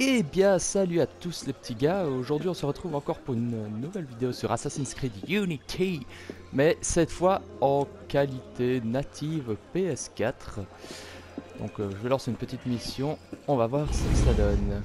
Eh bien, salut à tous les petits gars. Aujourd'hui, on se retrouve encore pour une nouvelle vidéo sur Assassin's Creed Unity, mais cette fois en qualité native PS4. Donc, euh, je vais lancer une petite mission. On va voir ce que ça donne.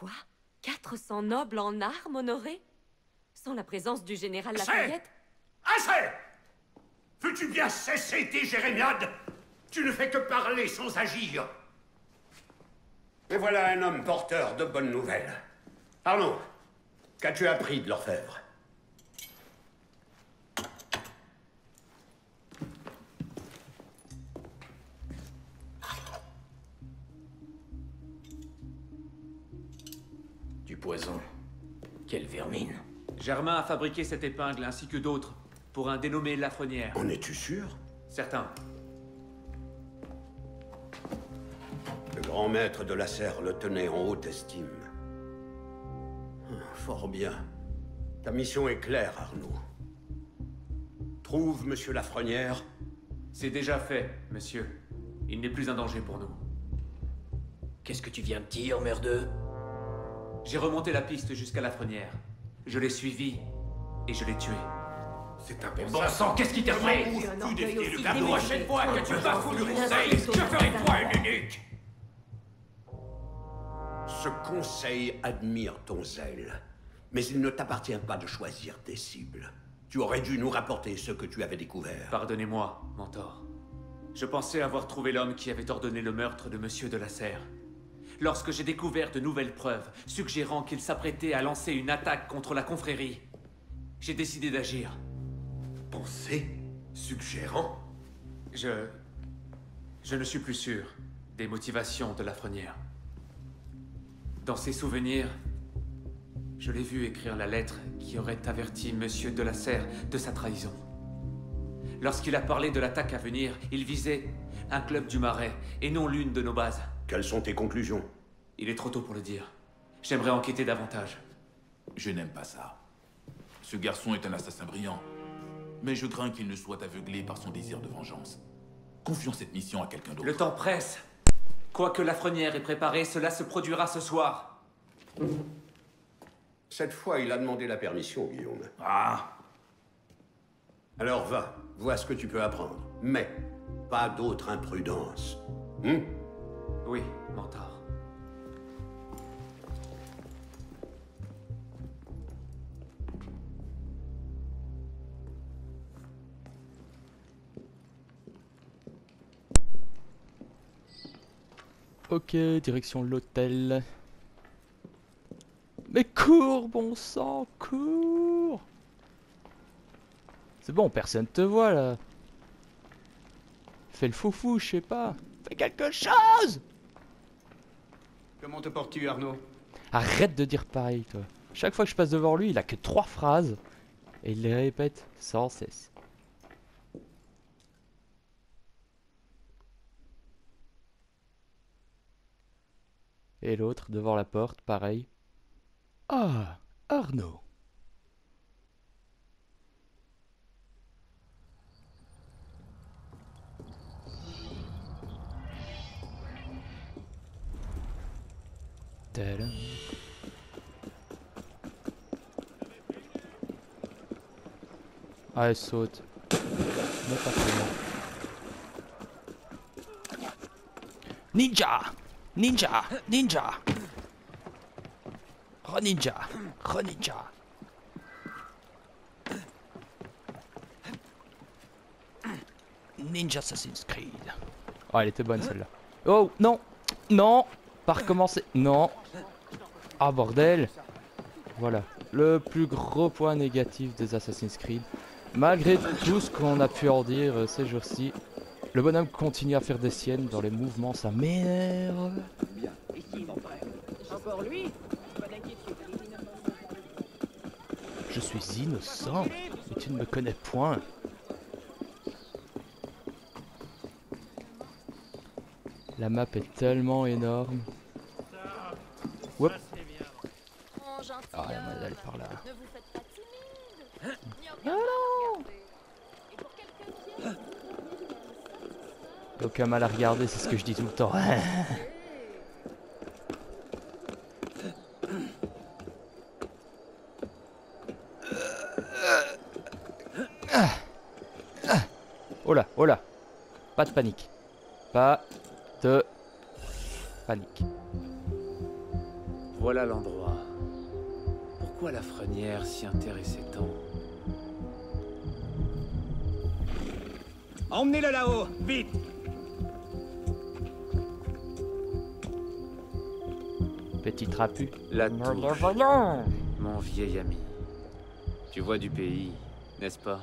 Quoi? 400 nobles en armes honorés? Sans la présence du général Lafayette? Assez! Veux-tu bien cesser tes jérémiades? Tu ne fais que parler sans agir. Et voilà un homme porteur de bonnes nouvelles. Arnaud, qu'as-tu appris de l'orfèvre? Poison. Quelle vermine. Germain a fabriqué cette épingle ainsi que d'autres pour un dénommé Lafrenière. En es-tu sûr? Certains. Le grand maître de la serre le tenait en haute estime. Ah, Fort bien. Ta mission est claire, Arnaud. Trouve Monsieur Lafrenière C'est déjà fait, monsieur. Il n'est plus un danger pour nous. Qu'est-ce que tu viens de dire, merdeux? J'ai remonté la piste jusqu'à Lafrenière. Je l'ai suivi et je l'ai tué. C'est un Bon sang, qu'est-ce qui t'a fait un orgueil aussi La prochaine fois que tu bafoues le Une conseil, je ferai toi une unique Ce conseil admire ton zèle, mais il ne t'appartient pas de choisir tes cibles. Tu aurais dû nous rapporter ce que tu avais découvert. Pardonnez-moi, mentor. Je pensais avoir trouvé l'homme qui avait ordonné le meurtre de Monsieur de la Serre. Lorsque j'ai découvert de nouvelles preuves suggérant qu'il s'apprêtait à lancer une attaque contre la confrérie, j'ai décidé d'agir. Pensée Suggérant Je... Je ne suis plus sûr des motivations de Lafrenière. Dans ses souvenirs, je l'ai vu écrire la lettre qui aurait averti Monsieur de la Serre de sa trahison. Lorsqu'il a parlé de l'attaque à venir, il visait un club du Marais et non l'une de nos bases. Quelles sont tes conclusions? Il est trop tôt pour le dire. J'aimerais enquêter davantage. Je n'aime pas ça. Ce garçon est un assassin brillant. Mais je crains qu'il ne soit aveuglé par son désir de vengeance. Confions cette mission à quelqu'un d'autre. Le temps presse. Quoique Lafrenière ait préparé, cela se produira ce soir. Cette fois, il a demandé la permission, Guillaume. Ah Alors va, vois ce que tu peux apprendre. Mais, pas d'autre imprudence. Hum? Oui, mentor. Ok, direction l'hôtel. Mais cours, bon sang, cours C'est bon, personne te voit là. Fais le foufou, je sais pas. Fais quelque chose Comment te portes-tu, Arnaud? Arrête de dire pareil, toi. Chaque fois que je passe devant lui, il a que trois phrases. Et il les répète sans cesse. Et l'autre, devant la porte, pareil. Ah, Arnaud. Allez, saute. Ninja! Ninja! Ninja! Re-ninja Re-ninja Ninja! Assassin's Creed. Oh, elle était bonne celle-là. Oh, non! Non Pas recommencer. Non Ah, bordel Voilà. Le plus gros point négatif des Assassin's Creed. Malgré tout ce qu'on a pu en dire euh, ces jours-ci, le bonhomme continue à faire des siennes dans les mouvements, ça m'énerve. Encore lui. Je suis innocent, et tu ne me connais point. La map est tellement énorme. Oups. Ah, il y a moyen d'aller par là. Ah aucun mal à regarder. Et pour quelques pieds, Aucun mal à regarder, c'est ce que je dis tout le temps. Oh là, oh là. Pas de panique. Pas panique. Voilà l'endroit. Pourquoi la frenière s'y intéressait tant? Emmenez-le là-haut, vite Petit trapu. La touche, mon vieil ami. Tu vois du pays, n'est-ce pas?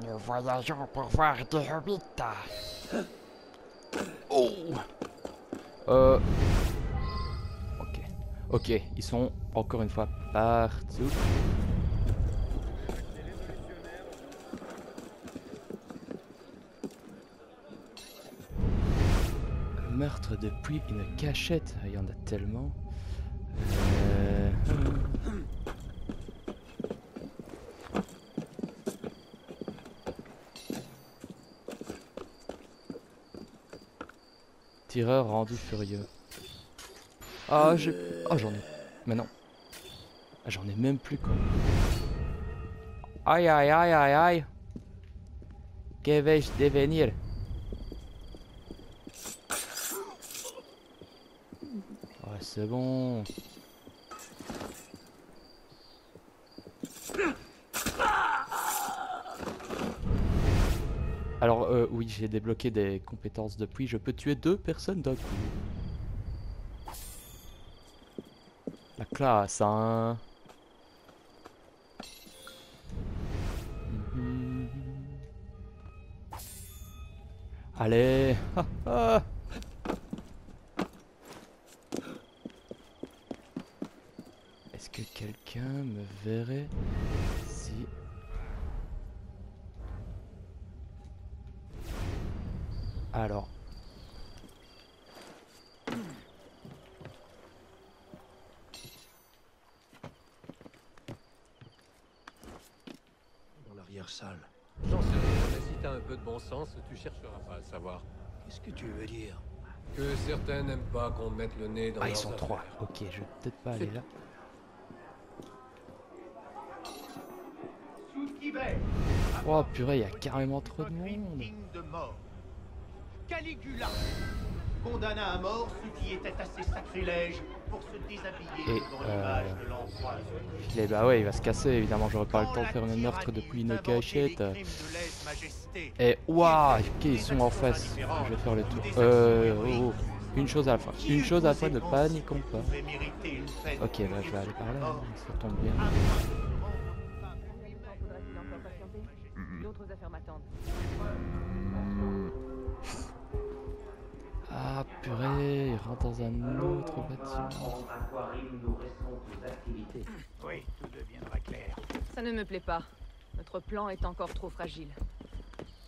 Nous voyageons pour voir des hobbits. Oh Euh... Ok. Ok, ils sont encore une fois partout. Meurtre depuis une cachette. Il y en a tellement. Tireur rendu furieux. Ah, j'ai. Ah, j'en ai. Mais non. Ah, j'en ai même plus quoi. Aïe aïe aïe aïe aïe. Que vais-je devenir? Ouais, c'est bon. Oui, j'ai débloqué des compétences depuis. Je peux tuer deux personnes d'un. La classe, hein. Allez. Est-ce que quelqu'un me verrait? Sens, tu chercheras pas à savoir. Qu'est-ce que tu veux dire? Que certains n'aiment pas qu'on mette le nez dans Ah, ils sont trois. Ok, je vais peut-être pas aller là. Oh purée, il y a carrément trop de monde. de mort. Caligula condamna à mort ceux qui étaient assez sacrilèges pour se déshabiller Et, euh, l'image de l'empereur. Eh bah ouais, il va se casser évidemment, j'aurais pas le temps de faire un meurtre depuis une cachette. Et waouh, ok, ils sont en face. Je vais faire le tour. Euh, oh, oh. Une chose à la fois. Une chose à la fois, ne paniquons pas. Ok, bah je vais aller par là, ça tombe bien. D'autres affaires m'attendent. Ah purée, il rentre dans un autre bâtiment. Oui, tout deviendra clair. Ça ne me plaît pas. Notre plan est encore trop fragile.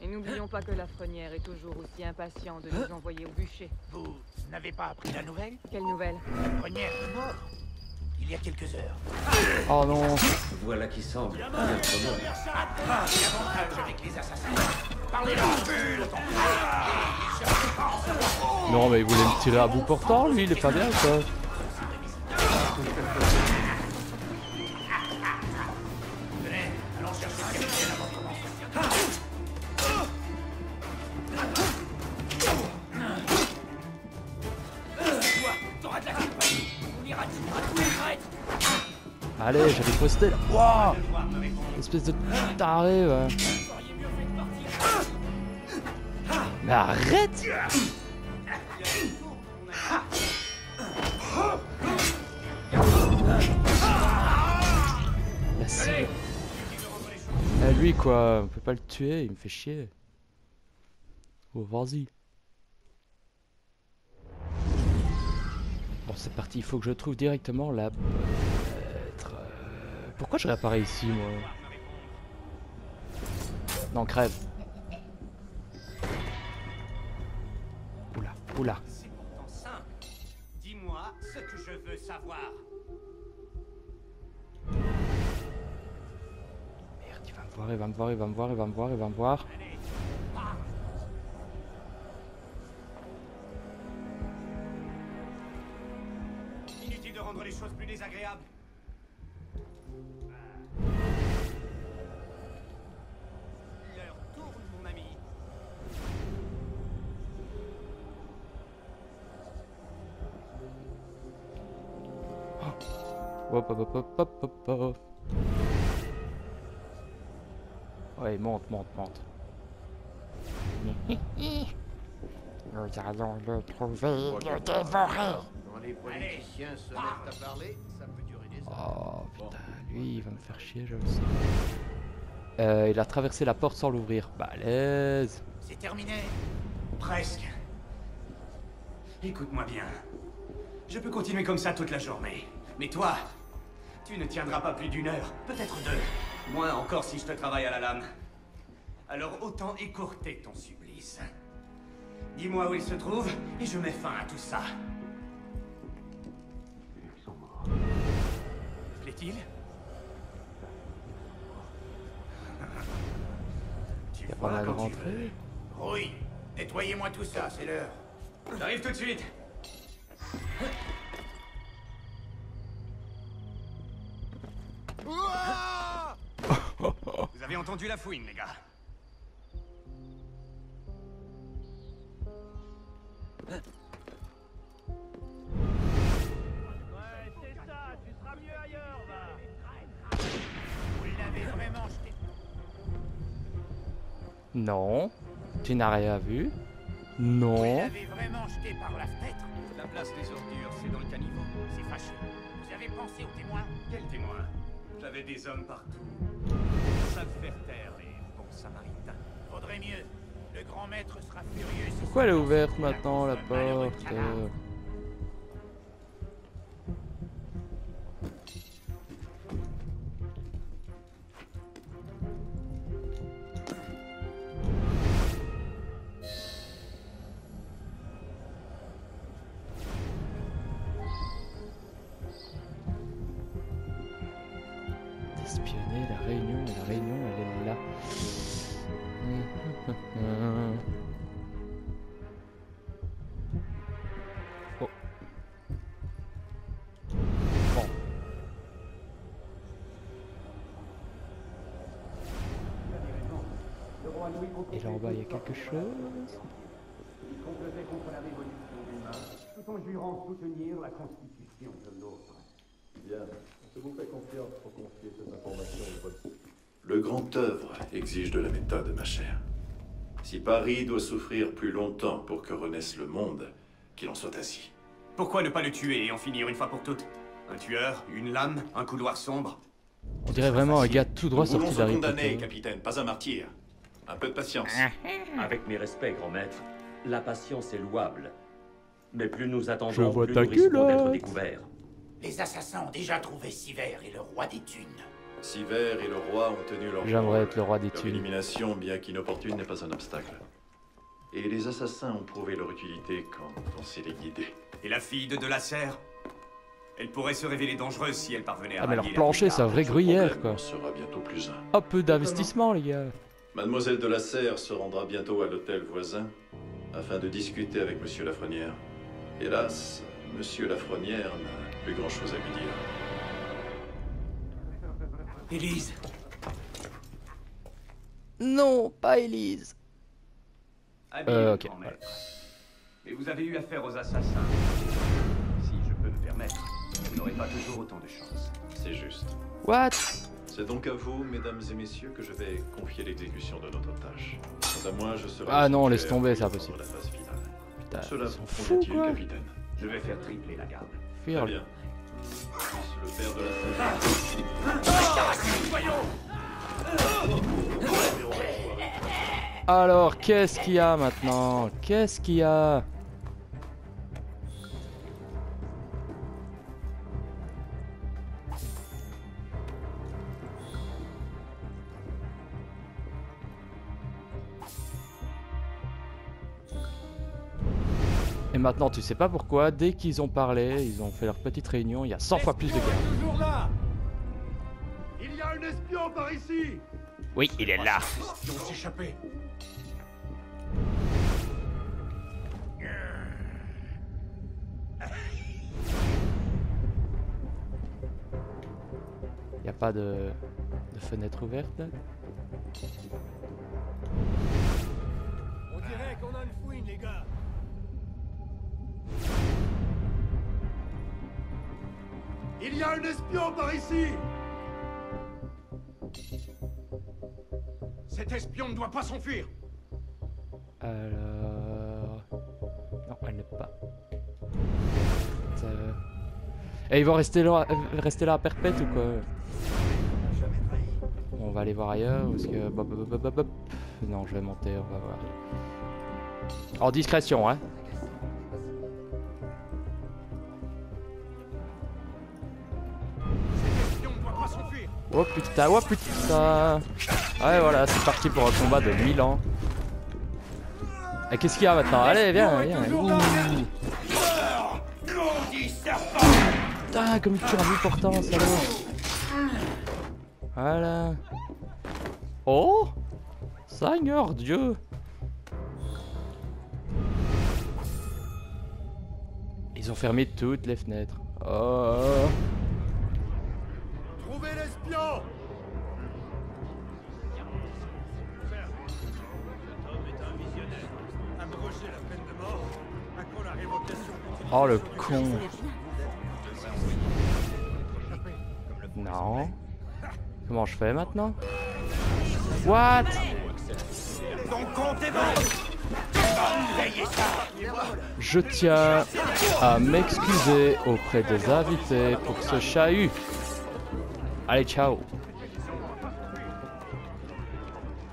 Et n'oublions pas que la Frenière est toujours aussi impatient de nous envoyer au bûcher. Vous n'avez pas appris la nouvelle? Quelle nouvelle? La première est morte. Il y a quelques heures. Oh non Voilà qui semble. L'avantage avec les assassins. Parlez-leur de ton Non mais il voulait me tirer à bout portant, lui, il est pas bien ça. Allez, j'avais posté là. Waouh Espèce de taré, ouais. Mais arrête quoi, on peut pas le tuer, il me fait chier. Oh, vas-y. Bon, c'est parti, il faut que je trouve directement la Pourquoi je réapparais ici, moi? Non, crève. Oula, oula. Il va me voir, il va me voir, il va me voir, il va me voir, il va me voir. Inutile de rendre les choses plus désagréables. L'heure tourne, mon ami. Hop, hop, hop, hop, hop, hop, monte, monte, monte. Nous allons le trouver, le dévorer. Quand les politiciens se mettent à parler, ça peut durer des heures. Oh putain, lui il va me faire chier, je le sais. Euh, il a traversé la porte sans l'ouvrir. Balèze. C'est terminé. Presque. Écoute-moi bien. Je peux continuer comme ça toute la journée. Mais toi, tu ne tiendras pas plus d'une heure, peut-être deux. Moins encore si je te travaille à la lame. Alors autant écourter ton supplice. Dis-moi où il se trouve et je mets fin à tout ça. Plaît-il? Tu Y a pas vois mal de quand tu veux. Oui, nettoyez-moi tout ça, c'est l'heure. J'arrive tout de suite. Vous avez entendu la fouine, les gars Non. Tu n'as rien vu Non. l'avez vraiment jeté par la fenêtre La place des ordures, c'est dans le caniveau. C'est fâcheux. Vous avez pensé aux témoins Quel témoin J'avais des hommes partout. Ils savent faire taire les bons samaritains. Faudrait mieux. Le grand maître sera furieux si Pourquoi elle est ouverte maintenant la porte la réunion, et la réunion elle est là. Oh. Bon. Et là en bas il y a quelque chose. Tout en jurant soutenir la constitution de l'autre. Bien, je vous fais confiance pour confier vol. Le grand œuvre exige de la méthode, ma chère. Si Paris doit souffrir plus longtemps pour que renaisse le monde, qu'il en soit ainsi. Pourquoi ne pas le tuer et en finir une fois pour toutes? Un tueur, une lame, un couloir sombre? On dirait vraiment un gars tout droit Nous sorti d'Harry Potter. capitaine, pas un martyr. Un peu de patience. Avec mes respects, grand maître, la patience est louable. Mais plus nous Je attendons, vois plus ta nous risquons d'être découverts. Les assassins ont déjà trouvé Siver et le roi des thunes. Siver et le roi ont tenu leur J'aimerais être le roi des Leur thunes. élimination, bien qu'inopportune, n'est pas un obstacle. Et les assassins ont prouvé leur utilité quand on sait les guider. Et la fille de Delacer Elle pourrait se révéler dangereuse si elle parvenait à Ah mais leur plancher c'est un vrai gruyère quoi. sera bientôt plus un. Oh peu d'investissement les gars. Mademoiselle de la Serre se rendra bientôt à l'hôtel voisin afin de discuter avec Monsieur Lafrenière. Hélas, Monsieur Lafrenière n'a plus grand-chose à lui dire. Élise Non, pas Elise. Habile, Euh, ok, maître. Mais vous avez eu affaire aux assassins. Si je peux me permettre, vous n'aurez pas toujours autant de chance. C'est juste. What? C'est donc à vous, mesdames et messieurs, que je vais confier l'exécution de notre tâche. Quant à moi, je serai... Ah non, laisse tomber, c'est impossible. la phase finale. Putain, Cela vous convient-il, quoi. capitaine? Je vais faire tripler la garde. Fuir. Très bien. Alors qu'est-ce qu'il y a maintenant? Qu'est-ce qu'il y a? Maintenant, tu sais pas pourquoi, dès qu'ils ont parlé, ils ont fait leur petite réunion, il y a 100 fois plus de guerre. Toujours là? Il y a un espion par ici Oui, il est là. Ils. Il y a pas de, de fenêtre ouverte On dirait qu'on a une fouine, les gars. Il y a un espion par ici Cet espion ne doit pas s'enfuir Alors... Non, elle n'est pas. Ça- Et ils vont rester là, euh, rester là à perpète ou quoi? On va aller voir ailleurs parce que... Non, je vais monter, on va voir. En discrétion, hein. Oh putain, oh putain Ouais voilà, c'est parti pour un combat de 1000 ans. Et qu'est-ce qu'il y a maintenant? Allez, viens, viens. Putain, comme tu as vu pourtant. Voilà. Oh Seigneur Dieu Ils ont fermé toutes les fenêtres. Oh Trouvez l'espion Abroger la peine de mort à quand la Oh le con Non. Comment je fais maintenant? What? Je tiens à m'excuser auprès des invités pour ce chahut. Allez, ciao.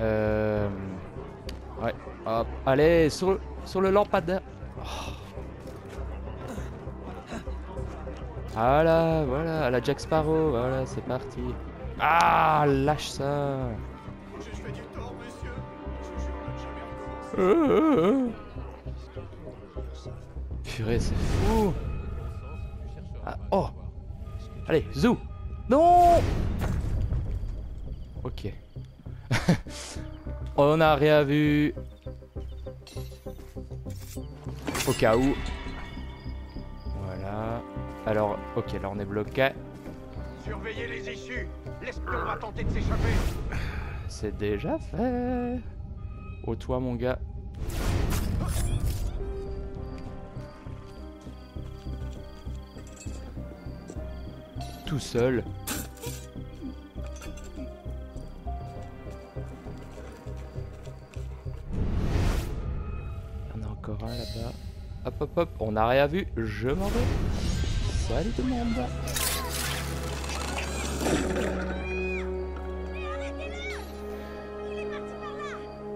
Euh... Ouais, hop. Allez, sur, le- sur le lampadaire. Oh. Voilà, voilà, à la Jack Sparrow, voilà, c'est parti. Ah, lâche ça. Purée, c'est fou. Ah, oh. Allez, zou. Non. Ok. On a rien vu. Au cas où. Voilà. Alors, ok, là on est bloqué. Surveillez les issues L'espion va tenter de s'échapper C'est déjà fait. Au toi, mon gars. Tout seul. Il y en a encore un là-bas. Hop, hop, hop. On n'a rien vu. Je m'en vais. Salut tout le monde.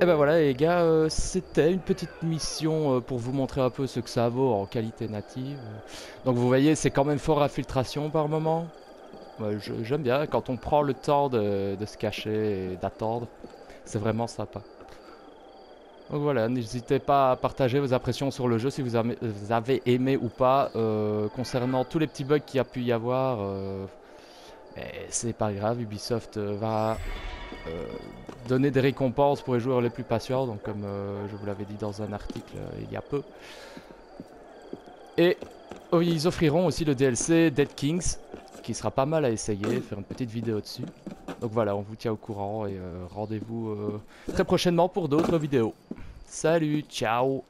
Et ben voilà les gars, euh, c'était une petite mission euh, pour vous montrer un peu ce que ça vaut en qualité native. Donc vous voyez, c'est quand même fort infiltration par moment. J'aime bien quand on prend le temps de, se cacher et d'attendre. C'est vraiment sympa. Donc voilà, n'hésitez pas à partager vos impressions sur le jeu si vous avez, aimé ou pas. Euh, concernant tous les petits bugs qu'il y a pu y avoir, euh, c'est pas grave, Ubisoft euh, va euh, donner des récompenses pour les joueurs les plus patients, donc comme je vous l'avais dit dans un article il y a peu. Et oh, ils offriront aussi le DLC Dead Kings, qui sera pas mal à essayer, faire une petite vidéo dessus. Donc voilà, on vous tient au courant et euh, rendez-vous euh, très prochainement pour d'autres vidéos. Salut, ciao